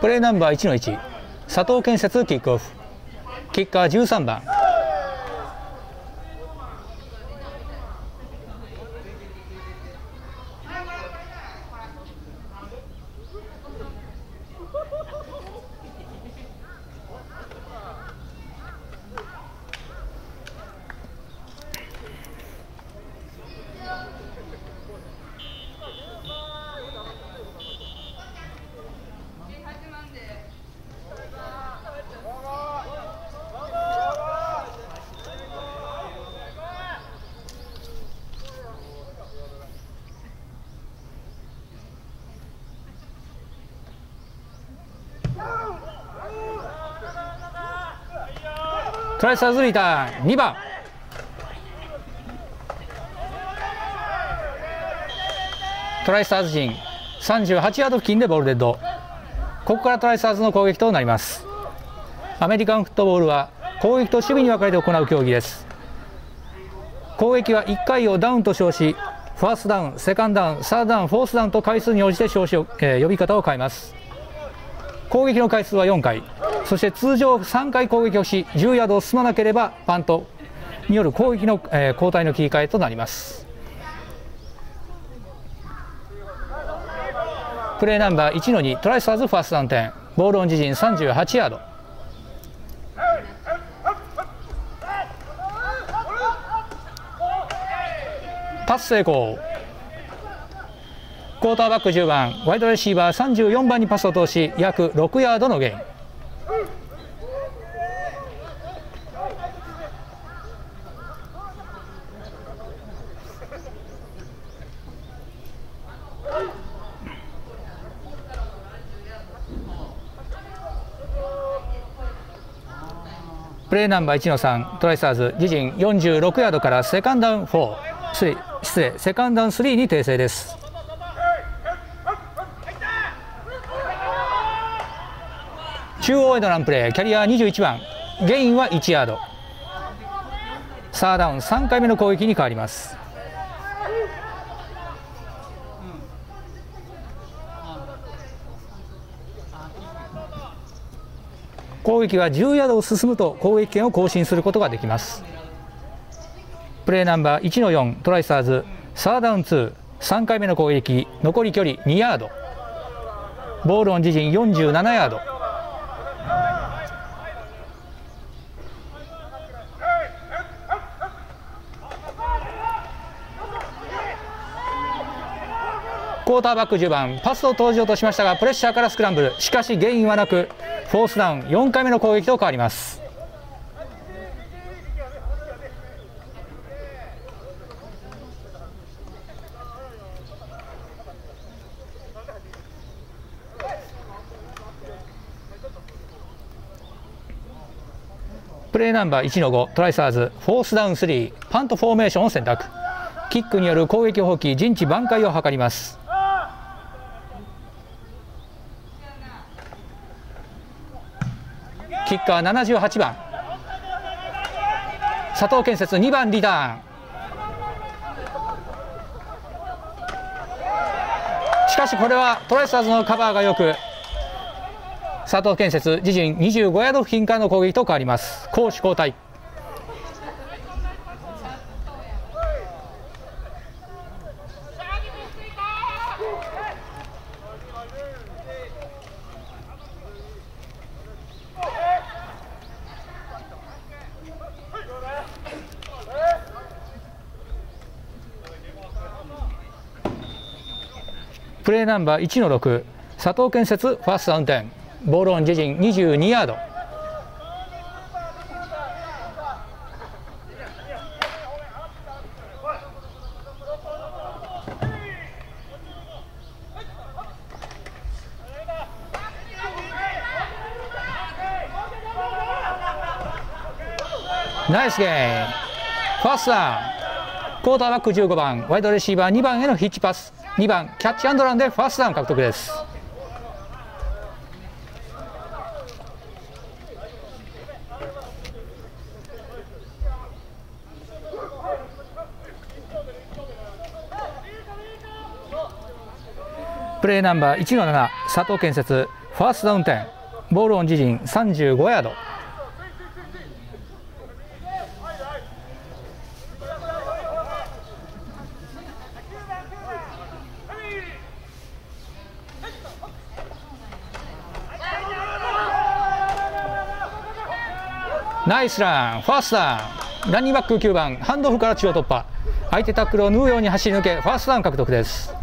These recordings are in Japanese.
プレーナンバー1の1佐藤建設キックオフ。キッカー13番。トライスターズリターナー2番。トライスターズ陣。38ヤード付近でボールデッド。ここからトライスターズの攻撃となります。アメリカンフットボールは攻撃と守備に分かれて行う競技です。攻撃は1回をダウンと称しファーストダウン、セカンドダウン、サードダウン、フォースダウンと回数に応じて称しを、えー呼び方を変えます。攻撃の回数は4回。そして通常3回攻撃をし10ヤードを進まなければパントによる攻撃の、えー交代の切り替えとなります。プレーナンバー1の2トライスターズファーストダウン点ボールオン自陣38ヤード。パス成功クォーターバック10番ワイドレシーバー34番にパスを通し約6ヤードのゲイン。プレーナンバー1の3トライスターズ自陣46ヤードからセカンドダウン4失礼セカンダウン3に訂正です。中央へのランプレーキャリア21番。ゲインは1ヤード。サーダウン3回目の攻撃に変わります。攻撃は10ヤードを進むと攻撃権を更新することができます。プレーナンバー1の4トライスターズ。サーダウン23回目の攻撃残り距離2ヤード。ボールオン自陣47ヤード。クォーターバック10番パスを登場としましたがプレッシャーからスクランブル。しかしゲインはなくフォースダウン4回目の攻撃と変わります。プレーナンバー1の5トライスターズフォースダウン3パントフォーメーションを選択。キックによる攻撃放棄陣地挽回を図りますキッカー78番。佐藤建設2番リターン。しかしこれはトライスターズのカバーがよく佐藤建設自陣25ヤード付近からの攻撃と変わります。攻守交代。ナンバー1の6佐藤建設ファーストダウン点ボールオン自陣22ヤード。ナイスゲーム。ファーストダウン。クォーターバック15番。ワイドレシーバー2番へのヒッチパス。2番キャッチアンドランでファーストダウン獲得です。プレーナンバー1の7佐藤建設ファーストダウン点ボールオン自陣35ヤード。ナイスランファーストダウン。ランニングバック9番ハンドオフから中央突破。相手タックルを縫うように走り抜けファーストダウン獲得です。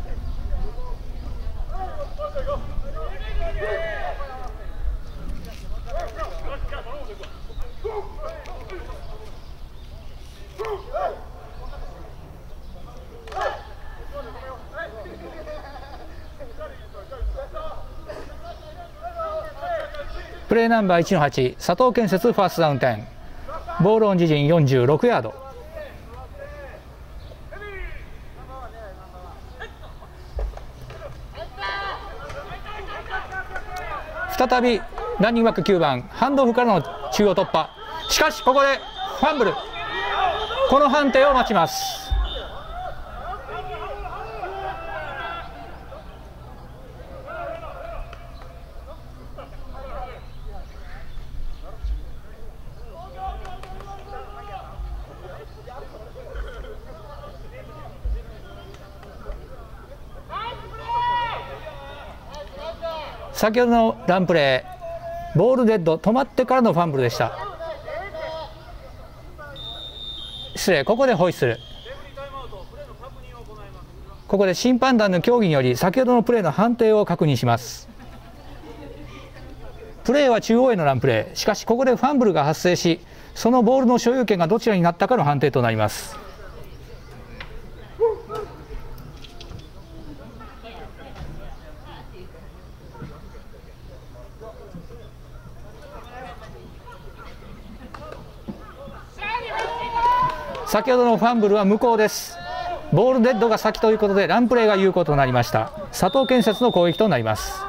プレーナンバー1の8佐藤建設ファーストダウン10ボールオン自陣46ヤード。再びランニングバック9番ハンドオフからの中央突破。しかしここでファンブル。この判定を待ちます。先ほどのランプレーボールデッド止まってからのファンブルでした。失礼ここでホイッスル。ここで審判団の協議により先ほどのプレーの判定を確認します。プレーは中央へのランプレー。しかしここでファンブルが発生しそのボールの所有権がどちらになったかの判定となります。先ほどのファンブルは無効です。ボールデッドが先ということでランプレーが有効となりました。佐藤建設の攻撃となります。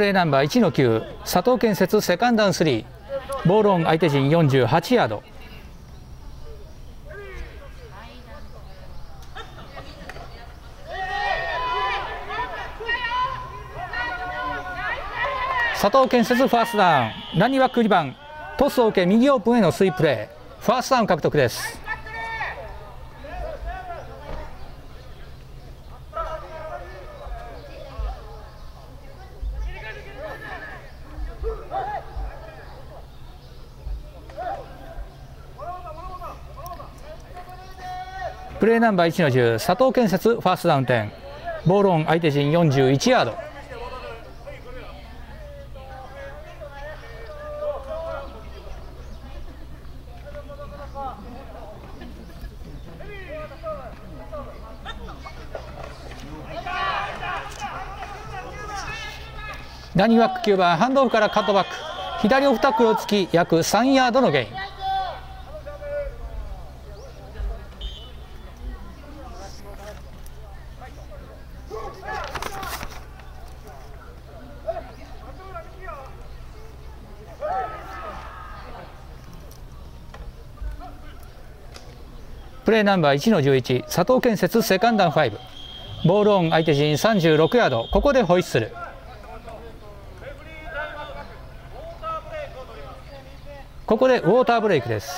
プレーナンバー1の9佐藤建設セカンダウン3ボールオン相手陣48ヤード。佐藤建設ファーストダウン。ランニバック2番？トスを受け右オープンへのスイープレー。ファーストダウン獲得です。レーナンバー1の10佐藤建設ファーストダウン点ボールオン相手陣41ヤード。ラニバック9番ハンドオフからカットバック。左オフタックルをつき約3ヤードのゲイン。プレーナンバー1の11佐藤建設セカンダン5ボールオン相手陣36ヤード。ここでホイッスル。ここでウォーターブレイクです。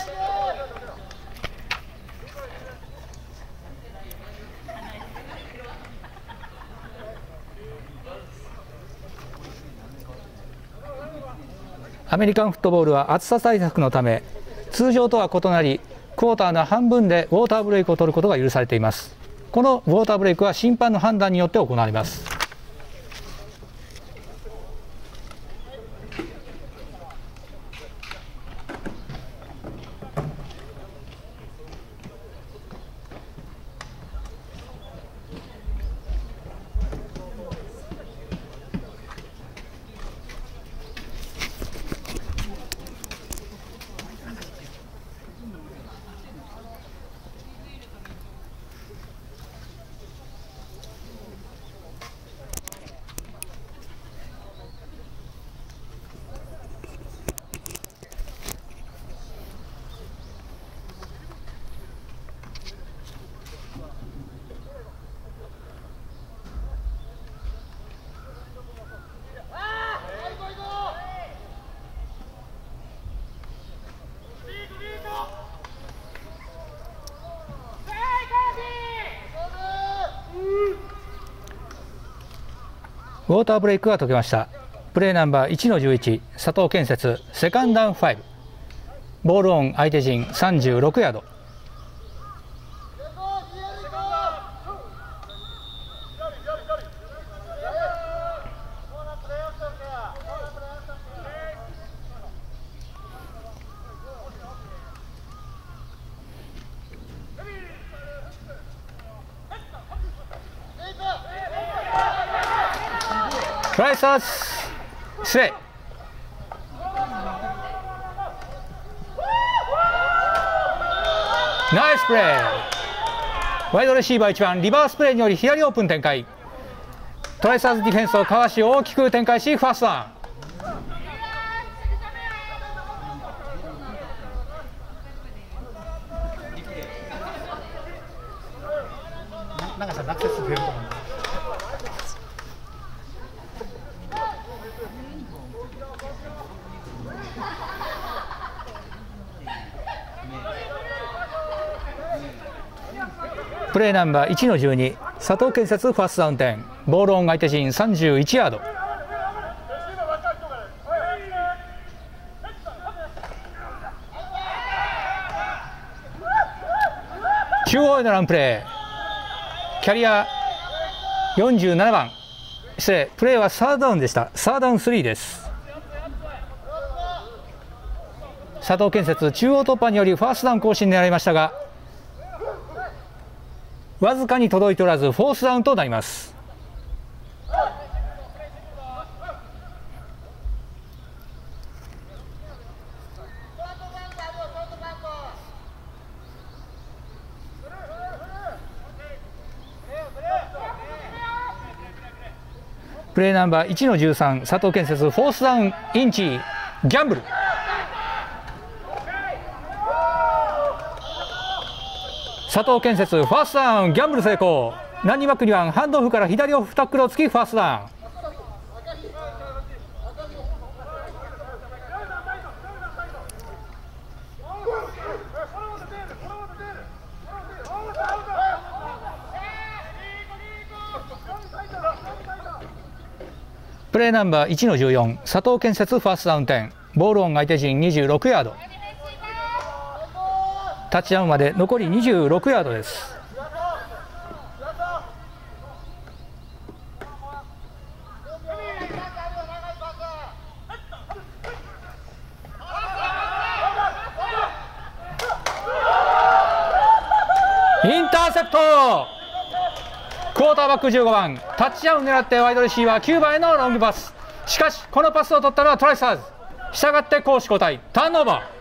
アメリカンフットボールは暑さ対策のため通常とは異なりクォーターの半分でウォーターブレイクを取ることが許されています。このウォーターブレイクは審判の判断によって行われます。ウォーターブレイクが解けました。プレーナンバー1の11佐藤建設セカンダウン5ボールオン相手陣36ヤード。トライサーズ失礼。ナイスプレー。ワイドレシーバー1番リバースプレーにより左オープン展開。トライサーズディフェンスをかわし大きく展開しファーストダウン。レーナンバー1の12佐藤建設ファーストダウン点ボールオン相手陣31ヤード。中央へのランプレーキャリア47番失礼プレーはサードダウンでした。サードダウン3です。佐藤建設中央突破によりファーストダウン更新狙いましたがわずかに届いておらずフォースダウンとなります。プレーナンバー1の13佐藤建設フォースダウンインチギャンブル。佐藤建設ファーストダウンギャンブル成功。ランニバックにはハンドオフから左オフタックルをつきファーストダウン。プレーナンバー1の14佐藤建設ファーストダウン10ボールオン相手陣26ヤード。タッチダウンまで残り26ヤードです。インターセプト。クォーターバック15番。タッチダウン狙ってワイドレシーバー。9番へのロングパス。しかしこのパスを取ったのはトライサーズ。したがって攻守交代。ターンオーバー。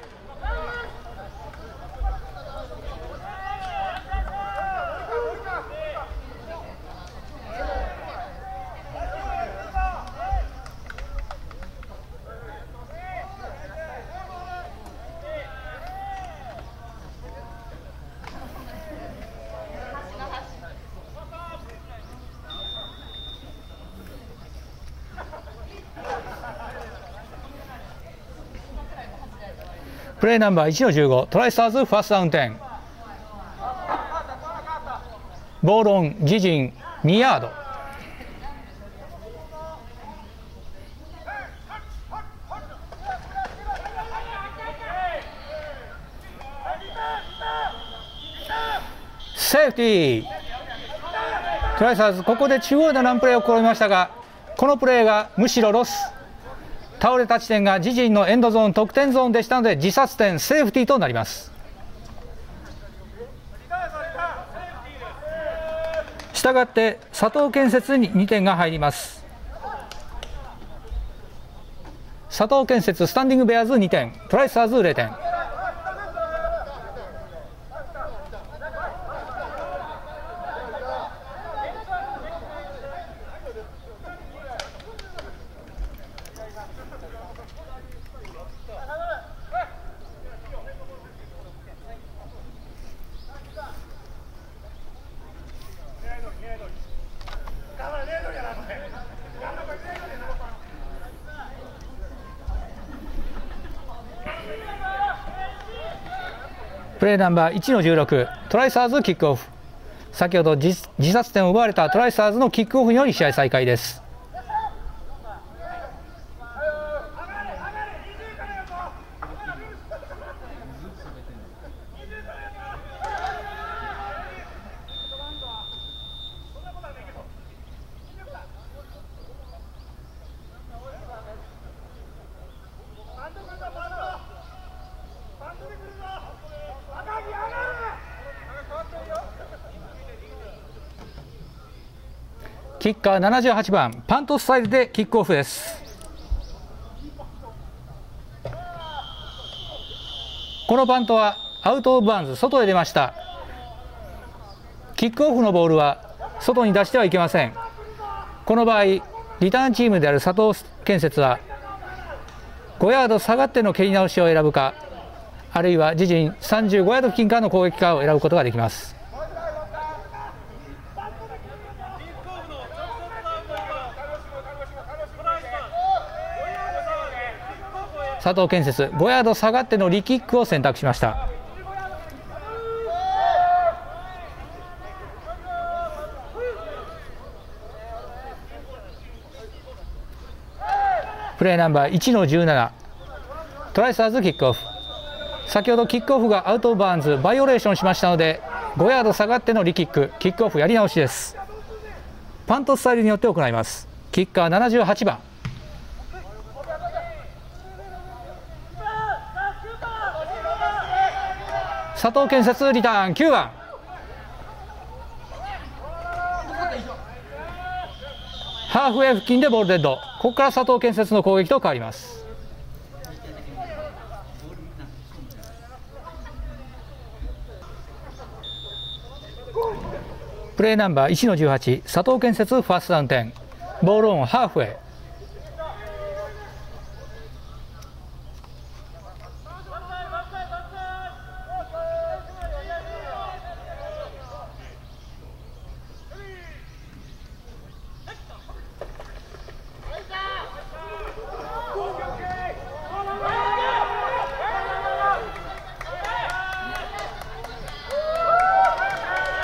プレーナンバー1の15トライスターズファーストダウン10ボールオン自陣2ヤード。セーフティー。トライスターズここで中央でランプレーを試みましたがこのプレーがむしろロス。倒れた地点が自陣のエンドゾーン得点ゾーンでしたので自殺点セーフティーとなります。したがって佐藤建設に2点が入ります。佐藤建設スタンディングベアーズ2点トライサーズ0点。プレーナンバー1の16トライサーズキックオフ。先ほど自殺点を奪われたトライサーズのキックオフにより試合再開です。ッカー78番パントスタイルでキックオフです。このパントはアウトオブバンズ外へ出ました。キックオフのボールは外に出してはいけません。この場合リターンチームである佐藤建設は5ヤード下がっての蹴り直しを選ぶかあるいは自陣35ヤード付近からの攻撃かを選ぶことができます。佐藤建設5ヤード下がってのリキックを選択しました。プレーナンバー1の17トライサーズキックオフ。先ほどキックオフがアウトバーンズバイオレーションしましたので5ヤード下がってのリキックキックオフやり直しです。パントスタイルによって行います。キッカー78番。佐藤建設リターン9番。ハーフウェイ付近でボールデッド。ここから佐藤建設の攻撃と変わります。プレーナンバー1の18佐藤建設ファーストダウン10ボールオンハーフウェイ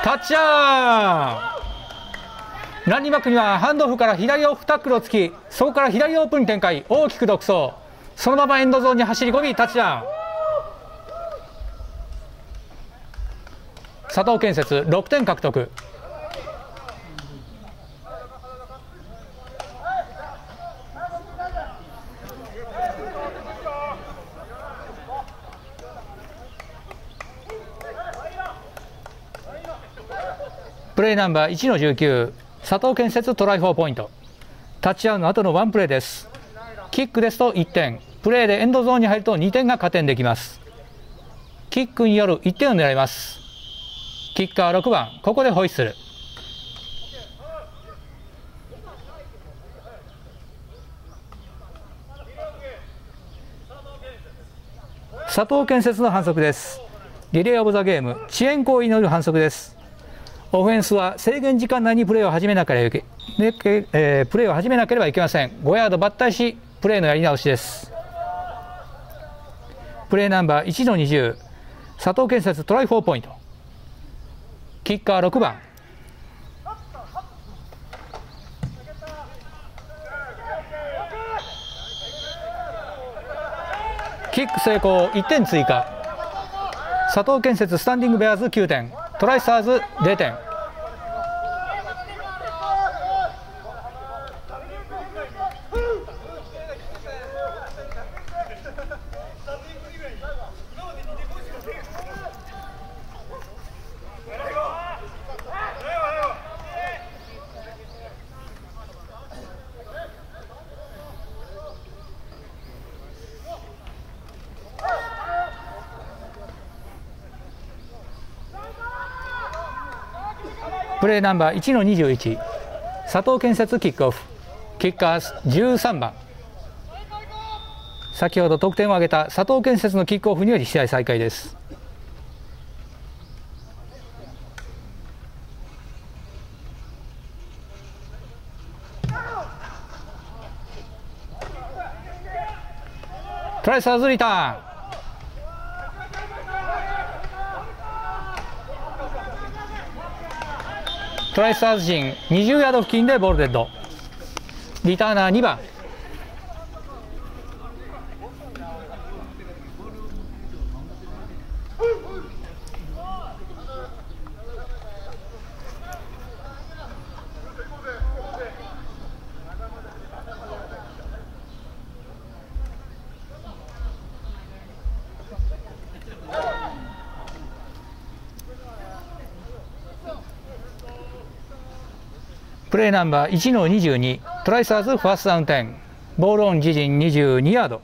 タッチャーランニングバックにはハンドオフから左オフタックルをつきそこから左オープンに展開。大きく独走。そのままエンドゾーンに走り込みタッチダウン。佐藤建設6点獲得。プレーナンバー1の19佐藤建設トライ4ポイント。タッチアウトの後のワンプレーです。キックですと1点プレーでエンドゾーンに入ると2点が加点できます。キックによる1点を狙います。キッカー6番ここでホイッスル。佐藤建設の反則です。リレーオブザゲーム。遅延行為による反則です。オフェンスは制限時間内にプレーを始めなければいけ、えー、プレーを始めなければいけません。5ヤード抜退しプレーのやり直しです。プレーナンバー1の20佐藤建設トライ4ポイント。キッカー6番。キック成功1点追加。佐藤建設スタンディングベアーズ9点。トライスターズ0点。レーナンバー1の21佐藤建設キックオフ。キッカー13番先ほど得点を挙げた佐藤建設のキックオフにより試合再開です。トライサーズリターン。トライスターズ陣20ヤード付近でボールデッド。リターナー2番。プレーナンバー1の22トライスターズファーストダウン10ボールオン自陣22ヤード。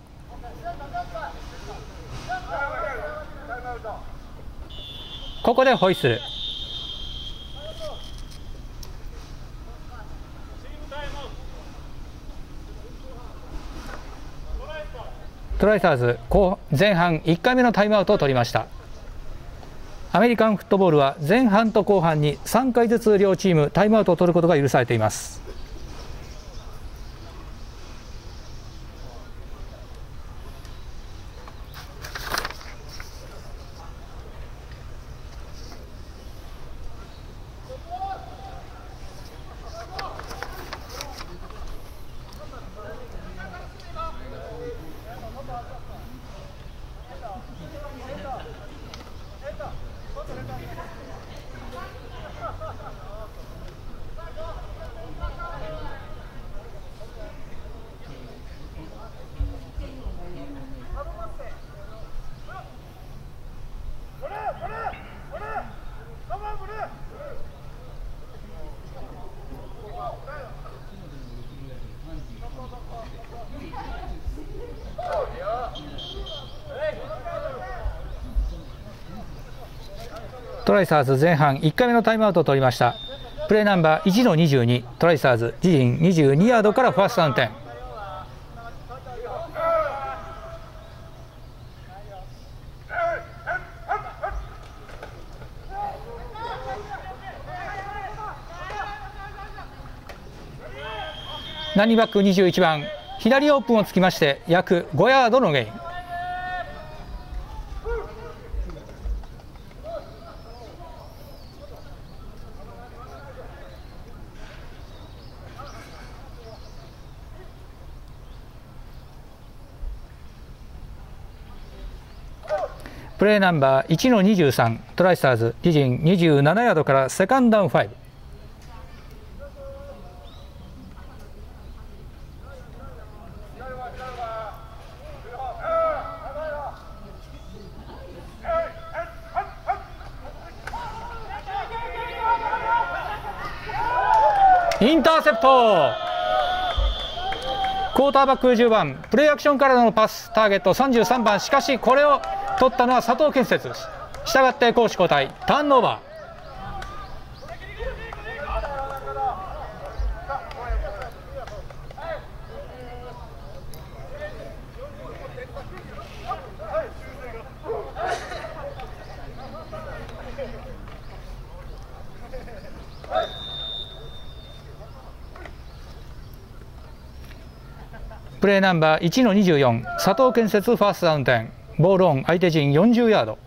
ここでホイッスル。トライスターズ前半1回目のタイムアウトを取りました。アメリカンフットボールは前半と後半に3回ずつ両チームタイムアウトを取ることが許されています。トライサーズ前半1回目のタイムアウトを取りました。プレーナンバー1の22トライサーズ自陣22ヤードからファーストダウン。点ナニバック21番左オープンをつきまして約5ヤードのゲイン。プレーナンバー1の23トライスターズ自陣27ヤードからセカンドダウン5インターセプト。クォーターバック10番プレーアクションからのパスターゲット33番。しかしこれを取ったのは佐藤建設したがって攻守交代。ターンオーバー。プレーナンバー1の24佐藤建設ファーストダウン10ボールオン。相手陣40ヤード。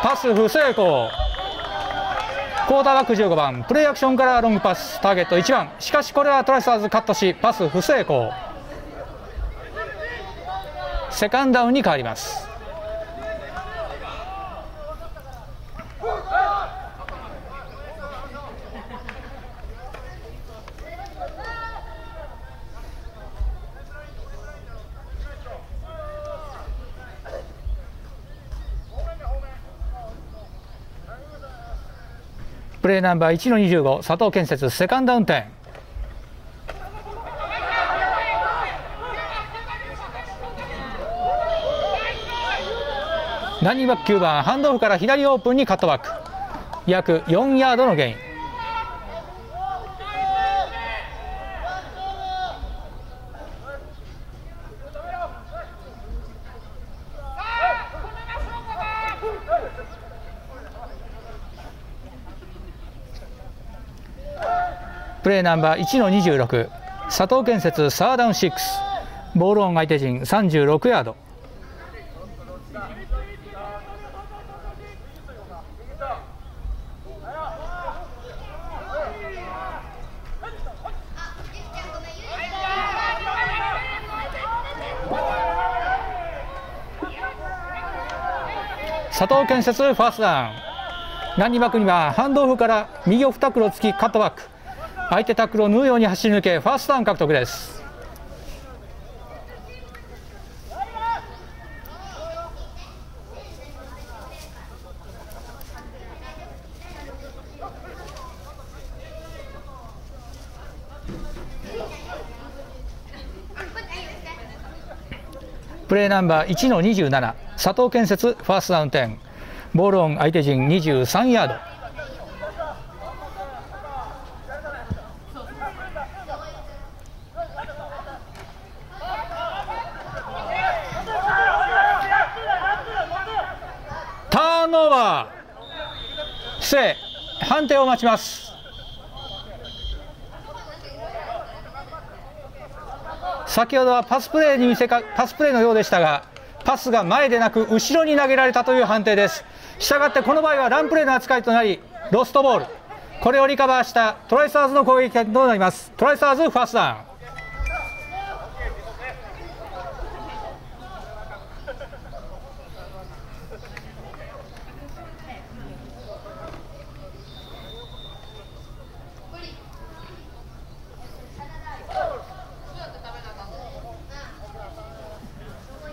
パス不成功。クォーターバック15番。プレーアクションからロングパスターゲット。1番。しかしこれはトライサーズカットしパス不成功。セカンドダウンに変わります。プレーナンバー1の25佐藤建設セカンドダウン点ランニングバック9番ハンドオフから左オープンにカットバック。約4ヤードのゲイン。プレーナンバー1の26佐藤建設サーダウン6ボールオン相手陣36ヤード。佐藤建設ファーストダウン。何バックにはハンドオフから右オフタックルを突きカットバック。相手タックルを縫うように走り抜けファーストダウン獲得です。プレーナンバー1の27佐藤建設ファーストダウン10ボールオン相手陣23ヤード。待ちます。先ほどはパスプレーに見せかパスプレーのようでしたがパスが前でなく後ろに投げられたという判定です。したがってこの場合はランプレーの扱いとなりロストボール。これをリカバーしたトライスターズの攻撃となります。トライスターズファーストダウン。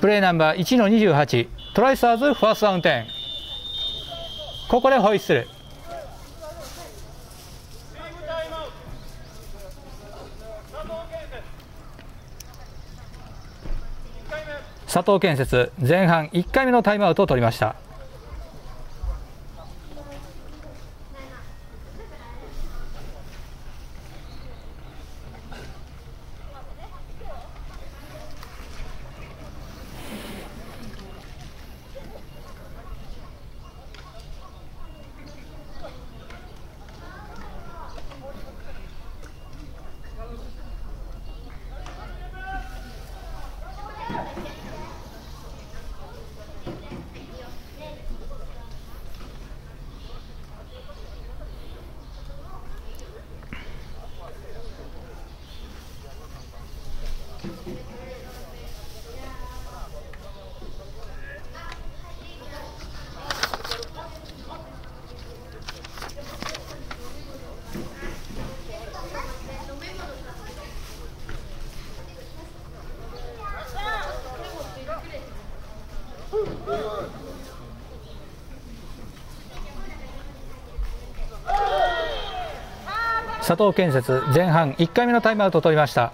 プレーナンバー1の28トライサーズファーストダウンテンここでホイッスル。佐藤建設前半1回目のタイムアウトを取りました。佐藤建設前半1回目のタイムアウトを取りました。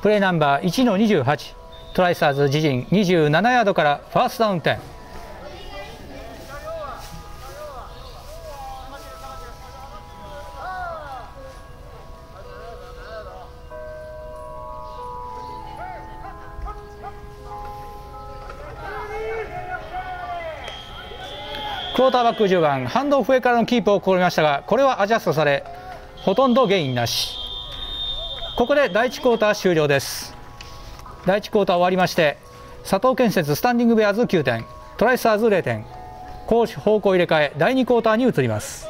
プレーナンバー1の28トライサーズ自陣27ヤードからファーストダウン10クォーターバック10番ハンドオフ上からのキープを試みましたがこれはアジャストされほとんどゲインなし。ここで第1クォーター終了です。第1クォーター終わりまして佐藤建設スタンディングベアーズ9点トライサーズ0点攻守方向入れ替え第2クォーターに移ります。